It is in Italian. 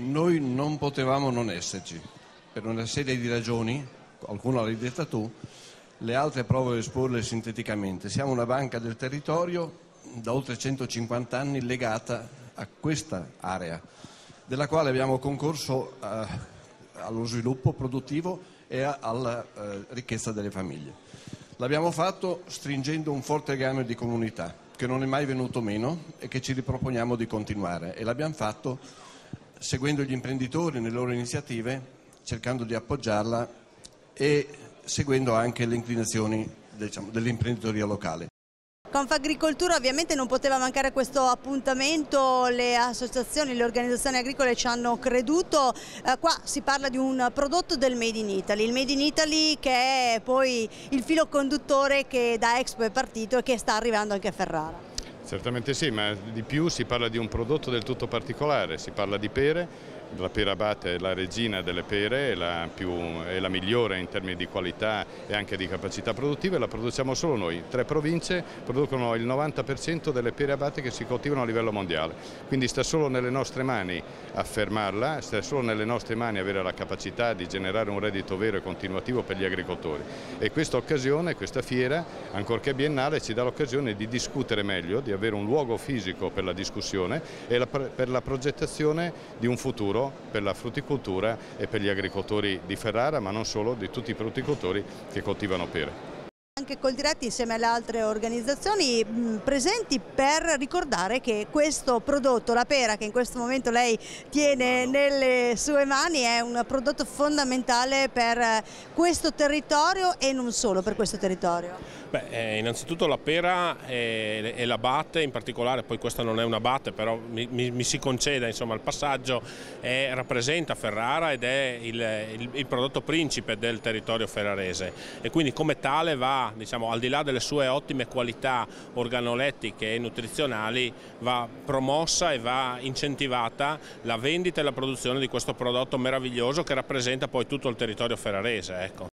Noi non potevamo non esserci, per una serie di ragioni, qualcuno l'hai detta tu, le altre provo ad esporle sinteticamente. Siamo una banca del territorio da oltre 150 anni legata a questa area, della quale abbiamo concorso eh, allo sviluppo produttivo e a, alla eh, ricchezza delle famiglie. L'abbiamo fatto stringendo un forte legame di comunità che non è mai venuto meno e che ci riproponiamo di continuare e l'abbiamo fatto seguendo gli imprenditori nelle loro iniziative, cercando di appoggiarla e seguendo anche le inclinazioni diciamo, dell'imprenditoria locale. Confagricoltura ovviamente non poteva mancare questo appuntamento, le associazioni, le organizzazioni agricole ci hanno creduto, eh, qua si parla di un prodotto del Made in Italy, il Made in Italy che è poi il filo conduttore che da Expo è partito e che sta arrivando anche a Ferrara. Certamente sì, ma di più si parla di un prodotto del tutto particolare, si parla di pere, la pera abate è la regina delle pere, è la, più, è la, migliore in termini di qualità e anche di capacità produttiva e la produciamo solo noi. Tre province producono il 90% delle pere abate che si coltivano a livello mondiale, quindi sta solo nelle nostre mani affermarla, sta solo nelle nostre mani avere la capacità di generare un reddito vero e continuativo per gli agricoltori. E questa occasione, questa fiera, ancorché biennale, ci dà l'occasione di discutere meglio, di avere un luogo fisico per la discussione e la, per la progettazione di un futuro per la frutticoltura e per gli agricoltori di Ferrara, ma non solo, di tutti i frutticoltori che coltivano pere anche Coldiretti insieme alle altre organizzazioni presenti per ricordare che questo prodotto, la pera che in questo momento lei tiene nelle sue mani è un prodotto fondamentale per questo territorio e non solo per questo territorio. Beh, eh, innanzitutto la pera e, e l'abate, in particolare, poi questa non è un abate, però mi, mi, mi si conceda insomma, il passaggio, è, rappresenta Ferrara ed è il, il, il, prodotto principe del territorio ferrarese e quindi come tale va, diciamo, al di là delle sue ottime qualità organolettiche e nutrizionali, va promossa e va incentivata la vendita e la produzione di questo prodotto meraviglioso che rappresenta poi tutto il territorio ferrarese. Ecco.